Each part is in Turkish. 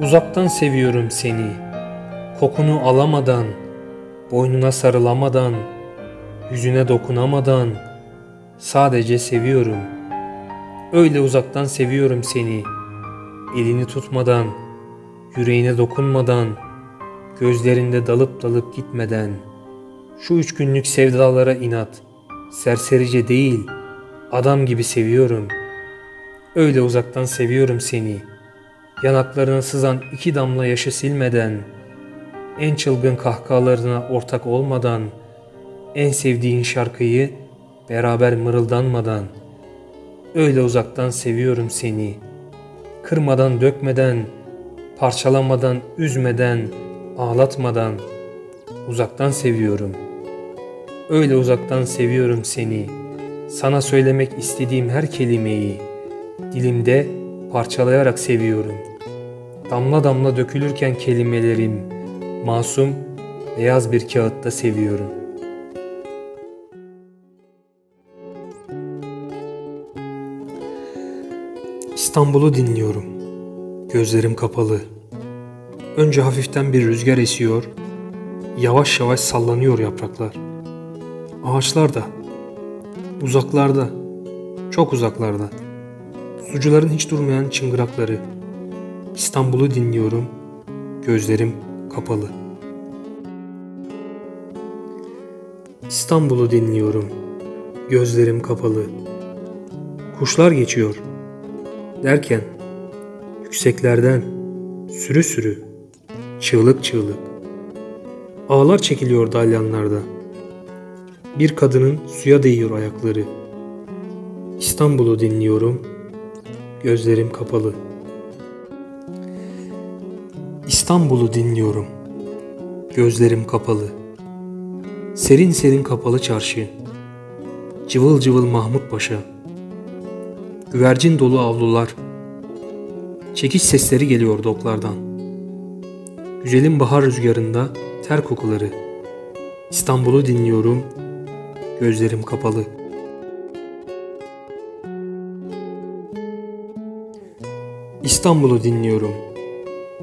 Uzaktan seviyorum seni. Kokunu alamadan, boynuna sarılamadan, yüzüne dokunamadan sadece seviyorum. Öyle uzaktan seviyorum seni. Elini tutmadan, yüreğine dokunmadan, gözlerinde dalıp dalıp gitmeden. Şu üç günlük sevdalara inat, serserice değil, adam gibi seviyorum. Öyle uzaktan seviyorum seni.'' Yanaklarına sızan iki damla yaşı silmeden, en çılgın kahkahalarına ortak olmadan, en sevdiğin şarkıyı beraber mırıldanmadan, öyle uzaktan seviyorum seni. Kırmadan dökmeden, parçalamadan üzmeden, ağlatmadan, uzaktan seviyorum. Öyle uzaktan seviyorum seni. Sana söylemek istediğim her kelimeyi, dilimde parçalayarak seviyorum. Damla damla dökülürken kelimelerim, masum, beyaz bir kağıtta seviyorum. İstanbul'u dinliyorum. Gözlerim kapalı. Önce hafiften bir rüzgar esiyor, yavaş yavaş sallanıyor yapraklar. Ağaçlar da, uzaklarda, çok uzaklarda. Sucuların hiç durmayan çıngırakları. İstanbul'u dinliyorum. Gözlerim kapalı. İstanbul'u dinliyorum. Gözlerim kapalı. Kuşlar geçiyor. Derken yükseklerden sürü sürü çığlık çığlık. Ağlar çekiliyor dalyanlarda. Bir kadının suya değiyor ayakları. İstanbul'u dinliyorum.'' Gözlerim kapalı. İstanbul'u dinliyorum. Gözlerim kapalı. Serin serin kapalı çarşı. Cıvıl cıvıl Mahmut Paşa. Güvercin dolu avlular. Çekiş sesleri geliyor doklardan. Güzelim bahar rüzgarında ter kokuları. İstanbul'u dinliyorum. Gözlerim kapalı.'' İstanbul'u dinliyorum.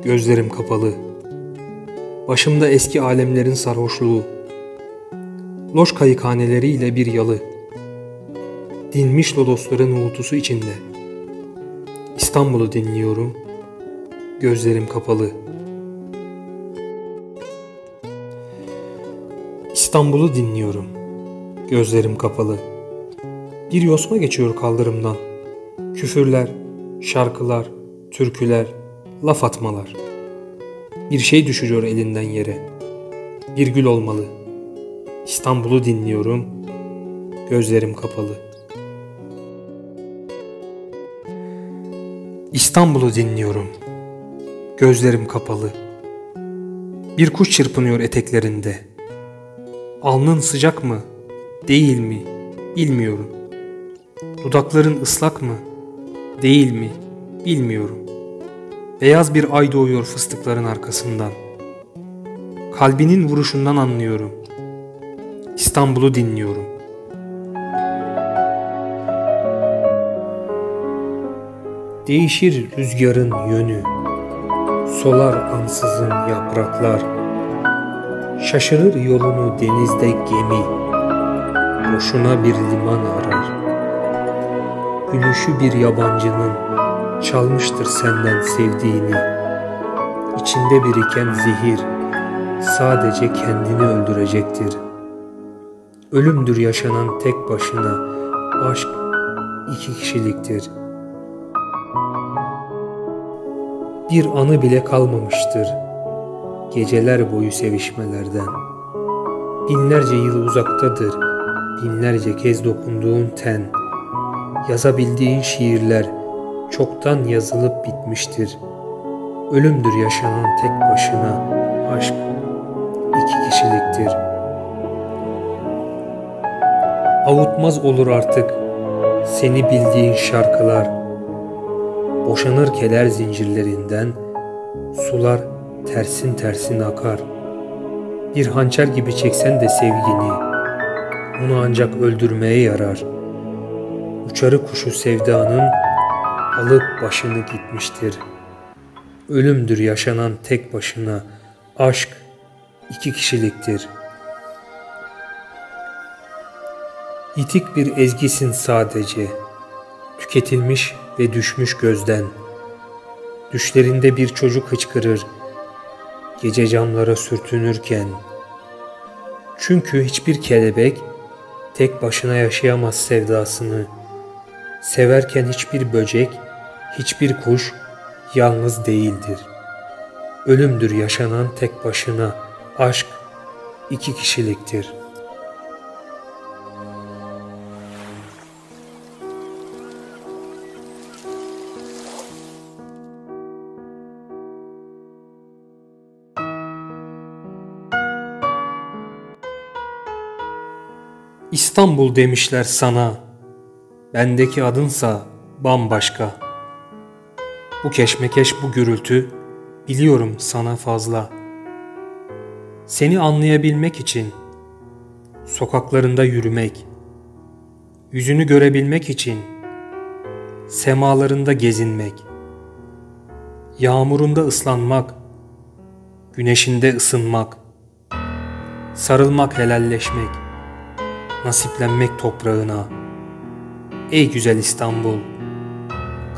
Gözlerim kapalı. Başımda eski alemlerin sarhoşluğu. Loş kayıkhaneleriyle bir yalı. Dinmiş lodosların uğultusu içinde. İstanbul'u dinliyorum. Gözlerim kapalı. İstanbul'u dinliyorum. Gözlerim kapalı. Bir yosma geçiyor kaldırımdan. Küfürler, şarkılar, türküler, laf atmalar. Bir şey düşürüyor elinden yere. Bir gül olmalı. İstanbul'u dinliyorum. Gözlerim kapalı. İstanbul'u dinliyorum. Gözlerim kapalı. Bir kuş çırpınıyor eteklerinde. Alnın sıcak mı? Değil mi? Bilmiyorum. Dudakların ıslak mı? Değil mi? Bilmiyorum. Beyaz bir ay doğuyor fıstıkların arkasından. Kalbinin vuruşundan anlıyorum. İstanbul'u dinliyorum. Değişir rüzgarın yönü. Solar ansızın yapraklar. Şaşırır yolunu denizde gemi. Boşuna bir liman arar. Gülüşü bir yabancının çalmıştır senden sevdiğini. İçinde biriken zehir sadece kendini öldürecektir. Ölümdür yaşanan tek başına, aşk iki kişiliktir. Bir anı bile kalmamıştır geceler boyu sevişmelerden. Binlerce yıl uzaktadır binlerce kez dokunduğun ten, yazabildiğin şiirler, çoktan yazılıp bitmiştir. Ölümdür yaşanan tek başına, aşk iki kişiliktir. Avutmaz olur artık seni bildiğin şarkılar. Boşanır keder zincirlerinden, sular tersin tersin akar. Bir hançer gibi çeksen de sevgini, onu ancak öldürmeye yarar. Uçarı kuşu sevdanın alıp başını gitmiştir. Ölümdür yaşanan tek başına. Aşk iki kişiliktir. Yitik bir ezgisin sadece. Tüketilmiş ve düşmüş gözden. Düşlerinde bir çocuk hıçkırır. Gece camlara sürtünürken. Çünkü hiçbir kelebek tek başına yaşayamaz sevdasını. Severken hiçbir böcek, hiçbir kuş yalnız değildir. Ölümdür yaşanan tek başına, aşk iki kişiliktir.'' İstanbul demişler sana, bendeki adınsa bambaşka. Bu keşmekeş bu gürültü, biliyorum sana fazla. Seni anlayabilmek için, sokaklarında yürümek, yüzünü görebilmek için, semalarında gezinmek, yağmurunda ıslanmak, güneşinde ısınmak, sarılmak helalleşmek, nasiplenmek toprağına. Ey güzel İstanbul,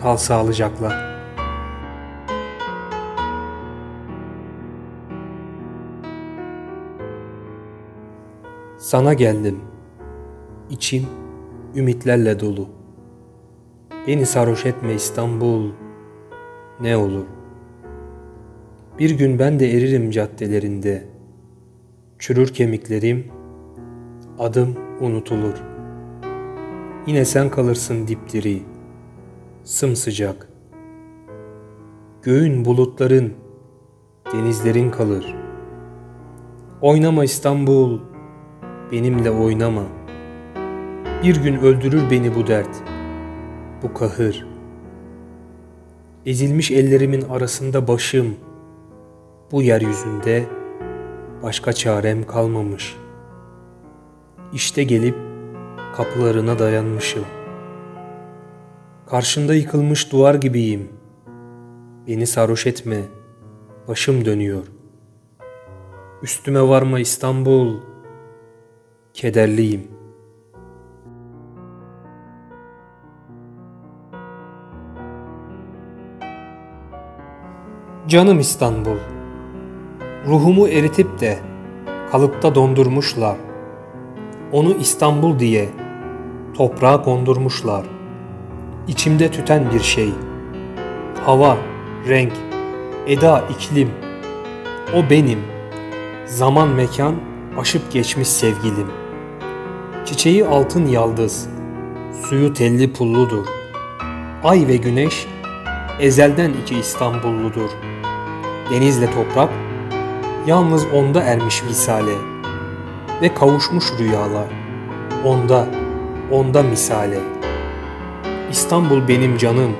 kal sağlıcakla. Sana geldim, içim ümitlerle dolu. Beni sarhoş etme İstanbul, ne olur. Bir gün ben de eririm caddelerinde. Çürür kemiklerim, adım unutulur. Yine sen kalırsın dipdiri, sımsıcak. Göğün bulutların, denizlerin kalır. Oynama İstanbul, benimle oynama. Bir gün öldürür beni bu dert, bu kahır. Ezilmiş ellerimin arasında başım, bu yeryüzünde başka çarem kalmamış.'' İşte gelip kapılarına dayanmışım. Karşında yıkılmış duvar gibiyim. Beni sarhoş etme, başım dönüyor. Üstüme varma İstanbul, kederliyim. Canım İstanbul, ruhumu eritip de kalıpta dondurmuşlar.'' Onu İstanbul diye toprağa kondurmuşlar. İçimde tüten bir şey. Hava, renk, eda, iklim. O benim. Zaman mekan aşıp geçmiş sevgilim. Çiçeği altın yaldız, suyu telli pulludur. Ay ve güneş ezelden iki İstanbulludur. Denizle toprak yalnız onda ermiş visale.'' ve kavuşmuş rüyalar. Onda, onda misale. İstanbul benim canım,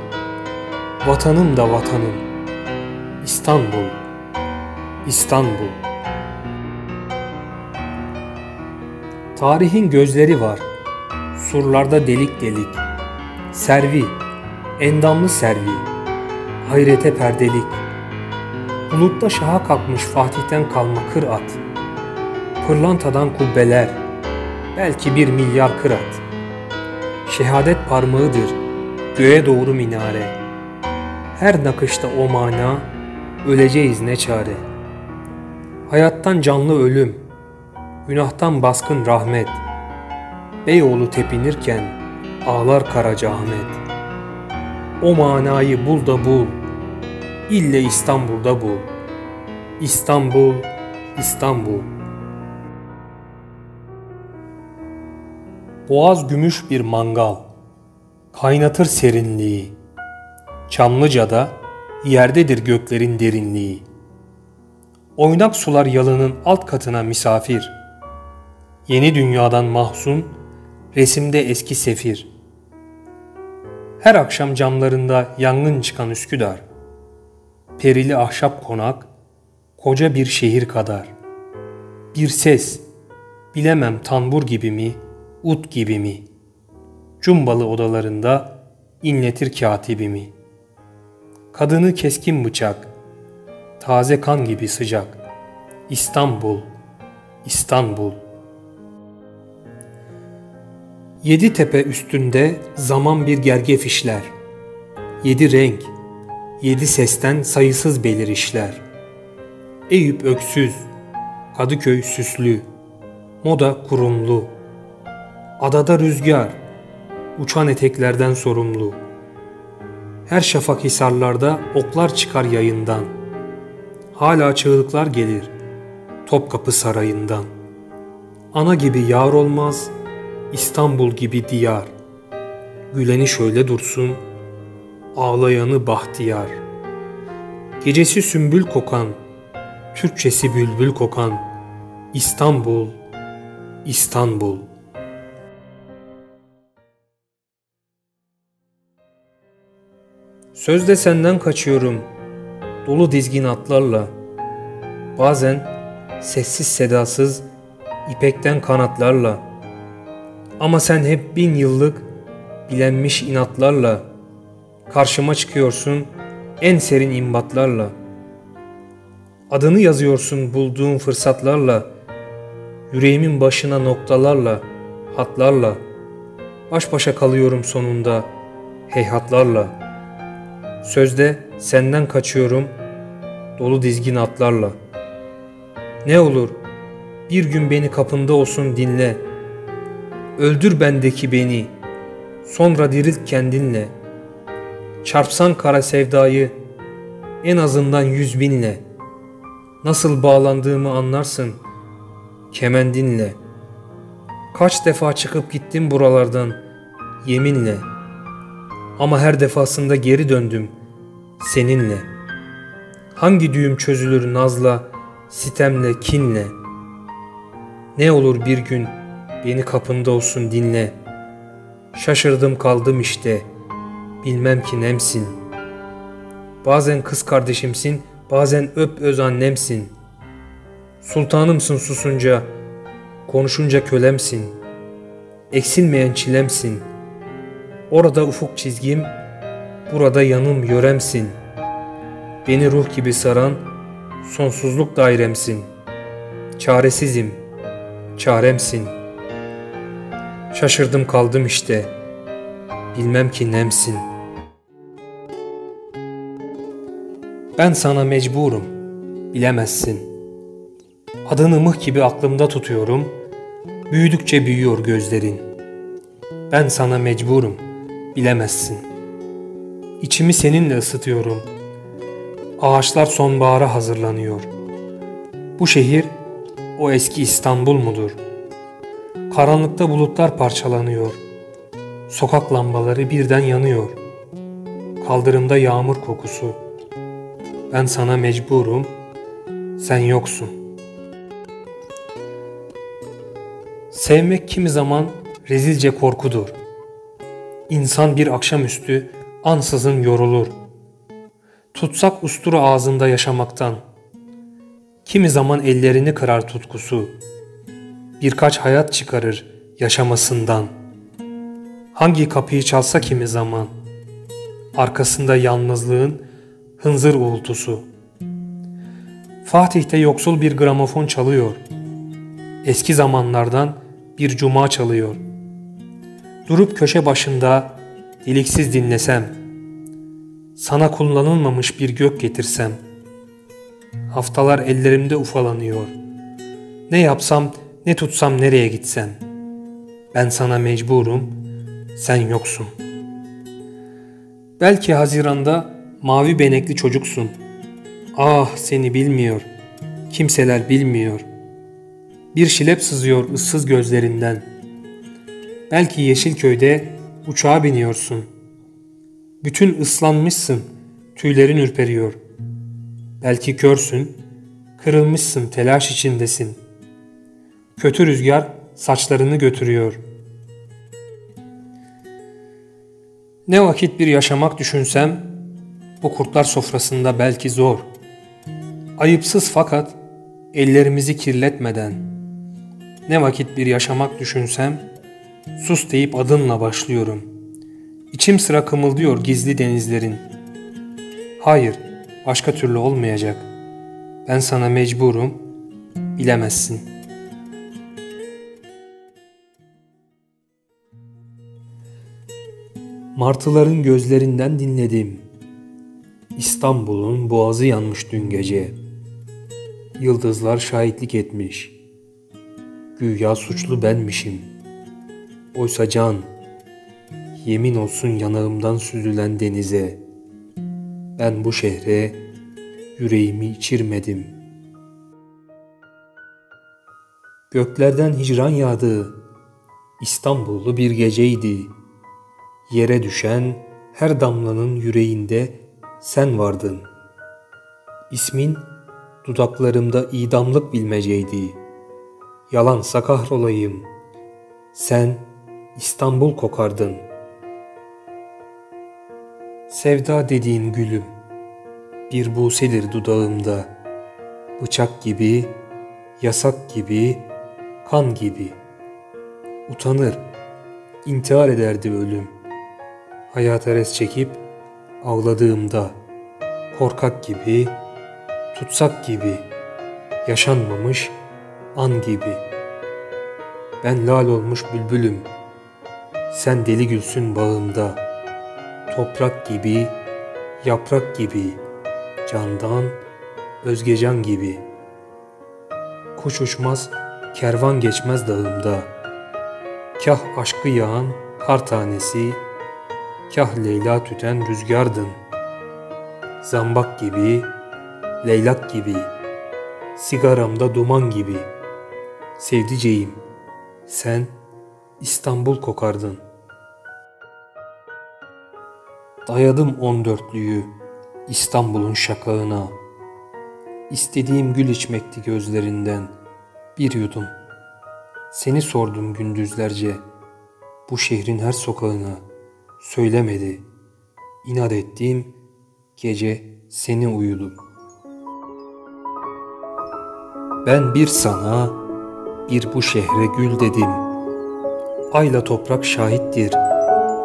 vatanım da vatanım. İstanbul, İstanbul. Tarihin gözleri var, surlarda delik delik. Servi, endamlı servi, hayrete perdelik. Bulutta şaha kalkmış Fatih'ten kalma kır at.'' Pırlantadan kubbeler, belki bir milyar kırat. Şehadet parmağıdır, göğe doğru minare. Her nakışta o mana, öleceğiz ne çare. Hayattan canlı ölüm, günahtan baskın rahmet. Beyoğlu tepinirken ağlar Karaca Ahmet. O manayı bul da bul, ille İstanbul'da bul. İstanbul, İstanbul. Boğaz gümüş bir mangal, kaynatır serinliği. Çamlıca'da yerdedir göklerin derinliği. Oynak sular yalının alt katına misafir. Yeni dünyadan mahzun, resimde eski sefir. Her akşam camlarında yangın çıkan Üsküdar. Perili ahşap konak, koca bir şehir kadar. Bir ses, bilemem tanbur gibi mi, ut gibi mi? Cumbalı odalarında inletir katibimi. Kadını keskin bıçak, taze kan gibi sıcak. İstanbul, İstanbul. Yedi tepe üstünde zaman bir gergef işler. Yedi renk, yedi sesten sayısız belirişler. Eyüp öksüz, Kadıköy süslü, moda kurumlu. Adada rüzgar, uçan eteklerden sorumlu. Her şafak hisarlarda oklar çıkar yayından. Hala çığlıklar gelir Topkapı Sarayı'ndan. Ana gibi yar olmaz, İstanbul gibi diyar. Güleni şöyle dursun, ağlayanı bahtiyar. Gecesi sümbül kokan, Türkçesi bülbül kokan, İstanbul, İstanbul. Sözde senden kaçıyorum, dolu dizgin atlarla. Bazen sessiz sedasız, ipekten kanatlarla. Ama sen hep bin yıllık, bilenmiş inatlarla, karşıma çıkıyorsun en serin imbatlarla. Adını yazıyorsun bulduğun fırsatlarla, yüreğimin başına noktalarla, hatlarla. Baş başa kalıyorum sonunda, heyhatlarla.'' Sözde senden kaçıyorum dolu dizgin atlarla. Ne olur bir gün beni kapında olsun dinle. Öldür bendeki beni, sonra dirilt kendinle. Çarpsan kara sevdayı en azından yüz binle. Nasıl bağlandığımı anlarsın kemendinle. Kaç defa çıkıp gittim buralardan yeminle.'' Ama her defasında geri döndüm seninle. Hangi düğüm çözülür nazla, sitemle, kinle? Ne olur bir gün beni kapında olsun dinle. Şaşırdım kaldım işte, bilmem ki nemsin. Bazen kız kardeşimsin, bazen öp öz annemsin. Sultanımsın susunca, konuşunca kölemsin. Eksilmeyen çilemsin.'' Orada ufuk çizgim, burada yanım yöremsin. Beni ruh gibi saran sonsuzluk dairemsin. Çaresizim, çaremsin. Şaşırdım kaldım işte, bilmem ki nemsin. Ben sana mecburum, bilemezsin. Adını mıh gibi aklımda tutuyorum, büyüdükçe büyüyor gözlerin. Ben sana mecburum.'' bilemezsin. İçimi seninle ısıtıyorum. Ağaçlar sonbahara hazırlanıyor. Bu şehir o eski İstanbul mudur? Karanlıkta bulutlar parçalanıyor. Sokak lambaları birden yanıyor. Kaldırımda yağmur kokusu. Ben sana mecburum, sen yoksun. Sevmek kimi zaman rezilce korkudur.'' İnsan bir akşamüstü ansızın yorulur. Tutsak ustura ağzında yaşamaktan. Kimi zaman ellerini kırar tutkusu. Birkaç hayat çıkarır yaşamasından. Hangi kapıyı çalsa kimi zaman. Arkasında yalnızlığın hınzır uğultusu. Fatih'te yoksul bir gramofon çalıyor. Eski zamanlardan bir cuma çalıyor.'' Durup köşe başında deliksiz dinlesem, sana kullanılmamış bir gök getirsem, haftalar ellerimde ufalanıyor. Ne yapsam, ne tutsam nereye gitsem. Ben sana mecburum, sen yoksun. Belki Haziran'da mavi benekli çocuksun. Ah seni bilmiyor, kimseler bilmiyor. Bir şilep sızıyor ıssız gözlerinden.'' Belki Yeşilköy'de uçağa biniyorsun. Bütün ıslanmışsın, tüylerin ürperiyor. Belki körsün, kırılmışsın, telaş içindesin. Kötü rüzgar saçlarını götürüyor. Ne vakit bir yaşamak düşünsem, bu kurtlar sofrasında belki zor. Ayıpsız fakat ellerimizi kirletmeden. Ne vakit bir yaşamak düşünsem, Sus deyip adınla başlıyorum. İçim sıra kımıldıyor gizli denizlerin. Hayır, başka türlü olmayacak. Ben sana mecburum, bilemezsin. Martıların gözlerinden dinledim. İstanbul'un boğazı yanmış dün gece. Yıldızlar şahitlik etmiş. Güya suçlu benmişim. Oysa can, yemin olsun yanağımdan süzülen denize. Ben bu şehre yüreğimi içirmedim. Göklerden hicran yağdı. İstanbullu bir geceydi. Yere düşen her damlanın yüreğinde sen vardın. İsmin dudaklarımda idamlık bilmeceydi. Yalansa kahrolayım. Sen İstanbul kokardın. Sevda dediğin gülüm, bir busedir dudağımda. Bıçak gibi, yasak gibi, kan gibi. Utanır, intihar ederdi ölüm. Hayata res çekip ağladığımda korkak gibi, tutsak gibi, yaşanmamış an gibi. Ben lal olmuş bülbülüm, sen deli gülsün bağımda. Toprak gibi, yaprak gibi, candan, özgecan gibi. Kuş uçmaz, kervan geçmez dağımda. Kah aşkı yağan kar tanesi, kah Leyla tüten rüzgardın. Zambak gibi, leylak gibi, sigaramda duman gibi. Sevdiceğim, sen İstanbul kokardın. Dayadım on dörtlüyü İstanbul'un şakağına. İstediğim gül içmekti gözlerinden bir yudum. Seni sordum gündüzlerce bu şehrin her sokağına. Söylemedi. İnat ettiğim gece seni uyudum. Ben bir sana, bir bu şehre gül dedim. Ayla toprak şahittir,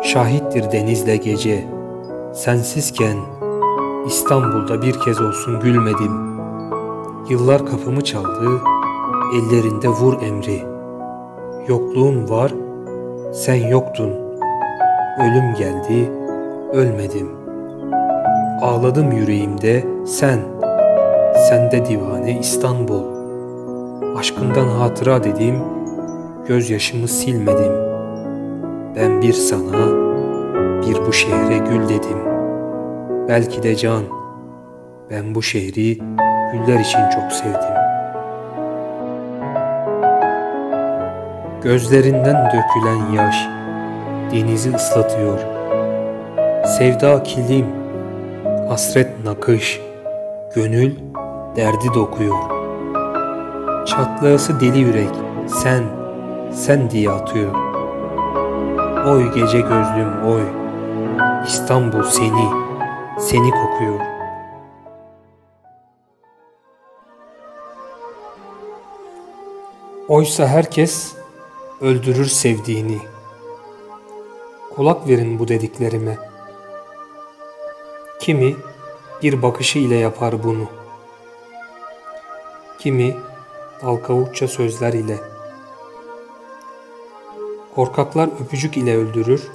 şahittir denizle gece. Sensizken İstanbul'da bir kez olsun gülmedim. Yıllar kapımı çaldı, ellerinde vur emri. Yokluğun var, sen yoktun. Ölüm geldi, ölmedim. Ağladım yüreğimde sen, sende divane İstanbul. Aşkından hatıra dedim, gözyaşımı silmedim. Ben bir sana, bir bu şehre gül dedim. Belki de can, ben bu şehri güller için çok sevdim. Gözlerinden dökülen yaş denizi ıslatıyor. Sevda kilim, hasret nakış, gönül derdi dokuyor. Çatlağısı deli yürek, sen, sen diye atıyor. Oy gece gözlüm oy, İstanbul seni, seni kokuyor. Oysa herkes öldürür sevdiğini. Kulak verin bu dediklerime. Kimi bir bakışı ile yapar bunu. Kimi dal kavukça sözler ile. Korkaklar öpücük ile öldürür.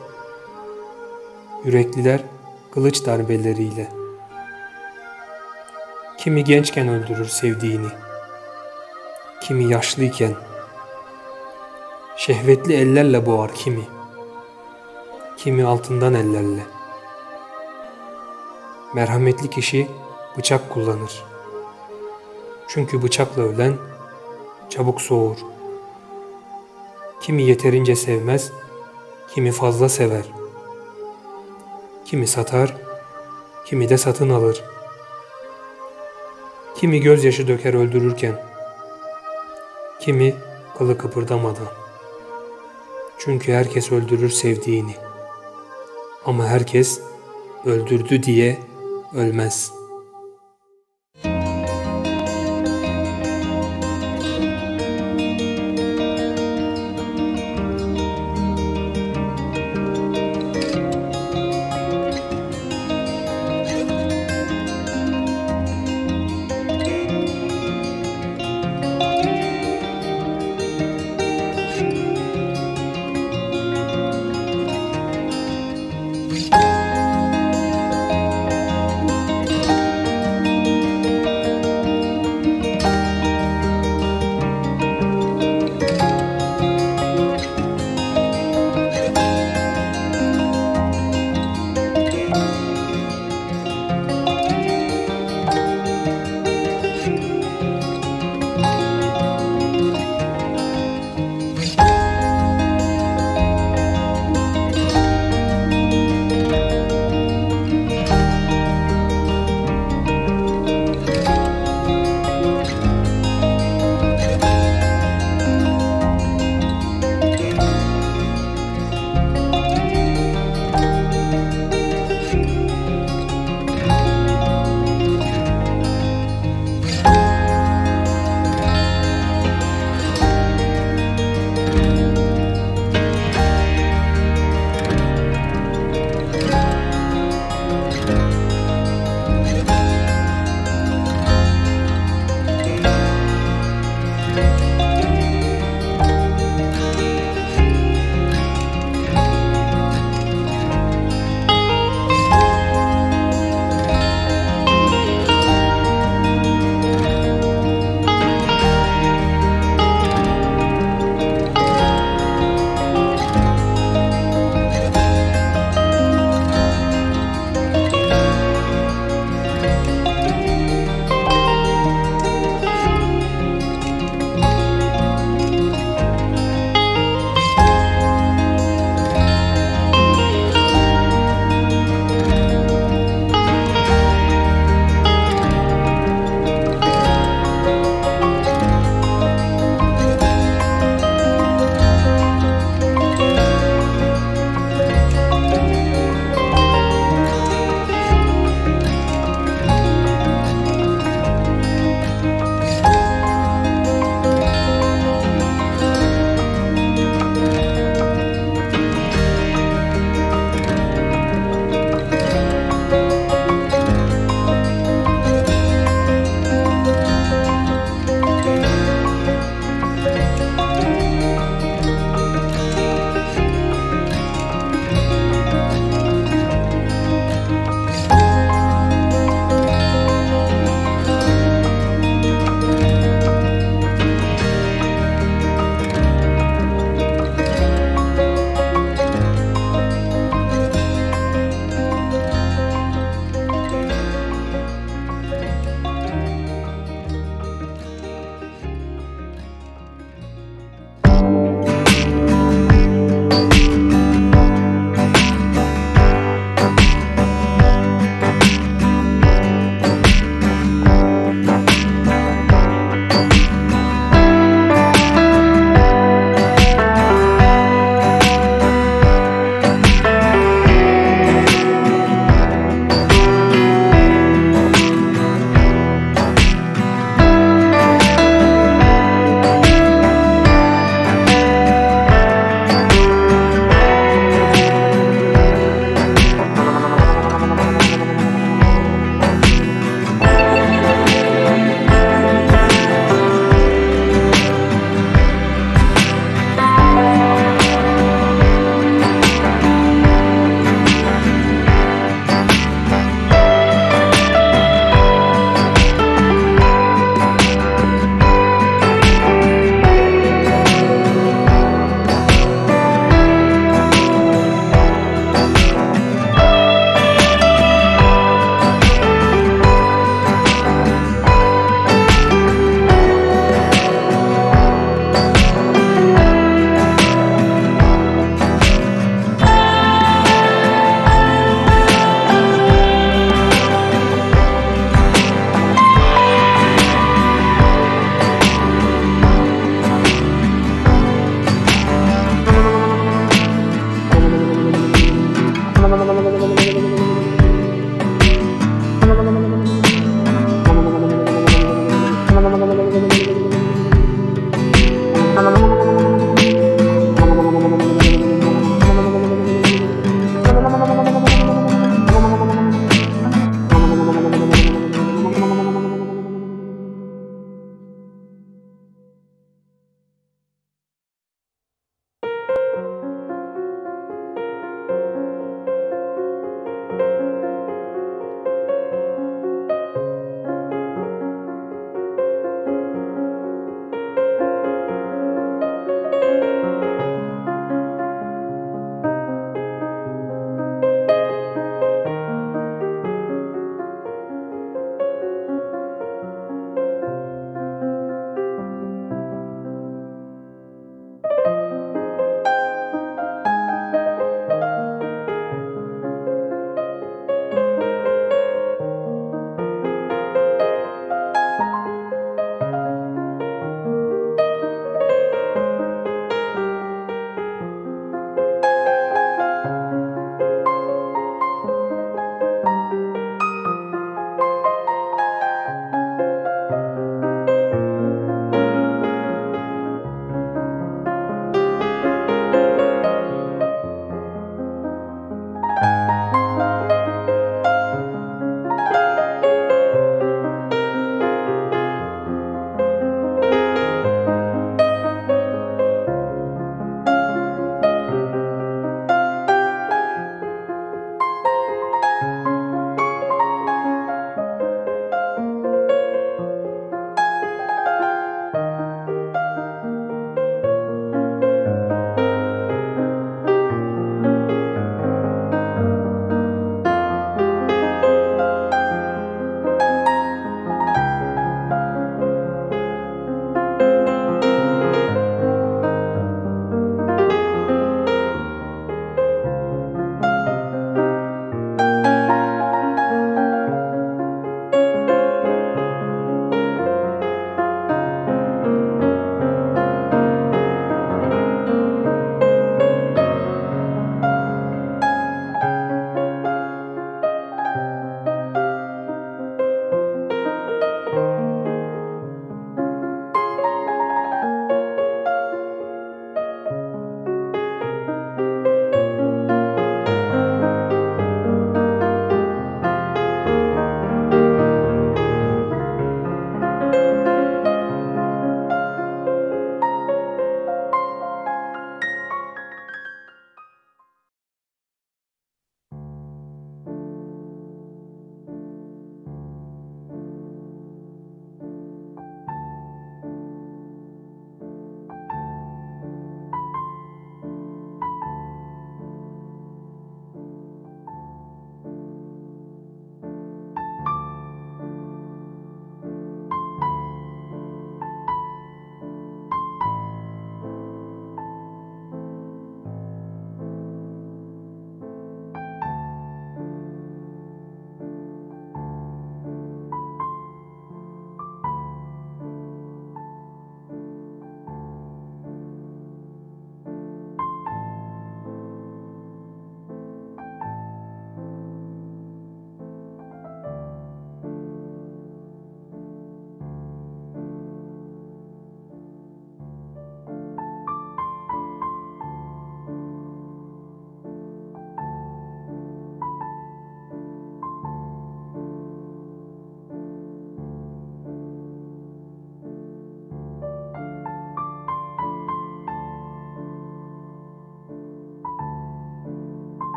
Yürekliler kılıç darbeleriyle. Kimi gençken öldürür sevdiğini. Kimi yaşlıyken Şehvetli ellerle boğar kimi, kimi altından ellerle. Merhametli kişi bıçak kullanır. Çünkü bıçakla ölen çabuk soğur. Kimi yeterince sevmez, kimi fazla sever. Kimi satar, kimi de satın alır. Kimi gözyaşı döker öldürürken, kimi kılı kıpırdamadan. Çünkü herkes öldürür sevdiğini. Ama herkes öldürdü diye ölmez.''